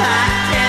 I can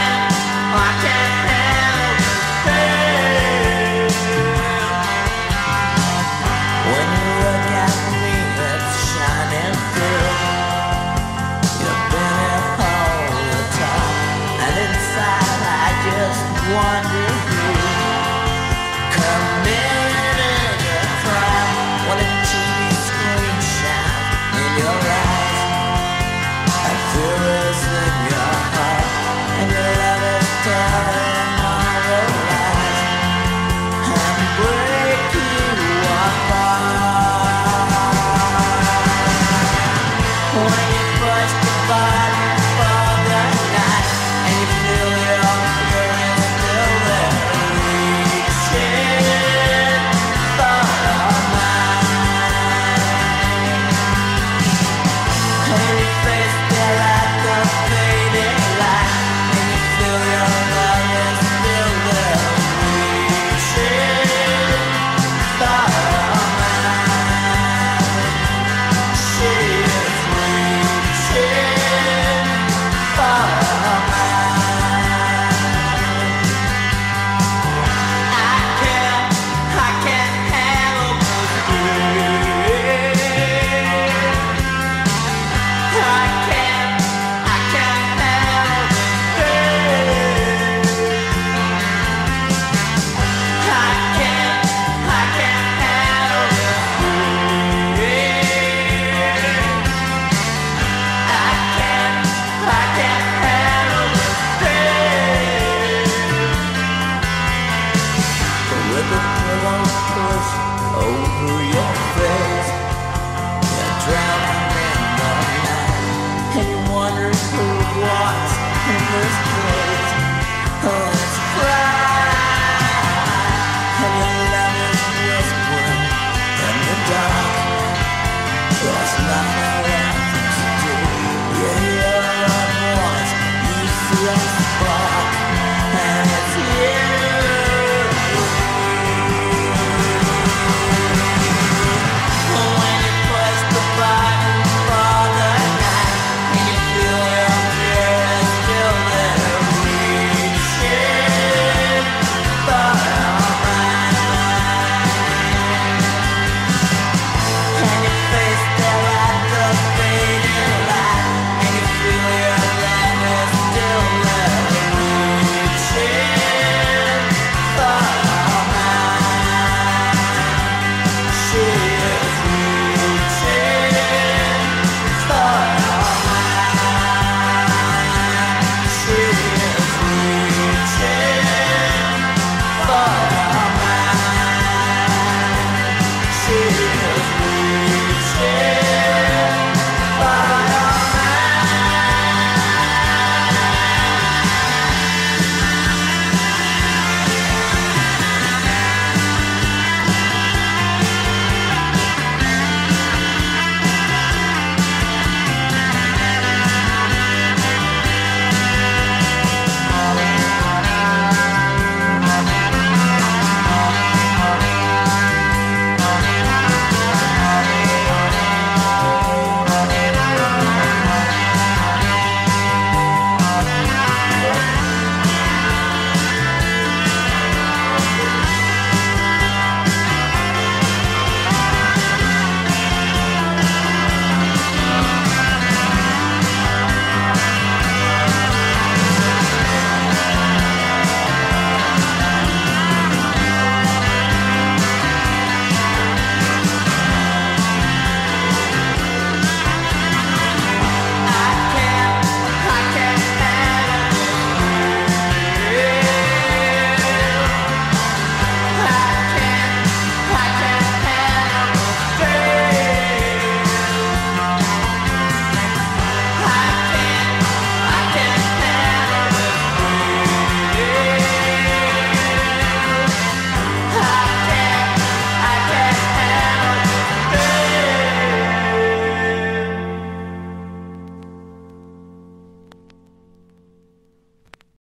much provide.